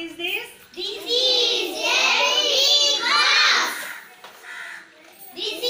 is this? This is a big. This is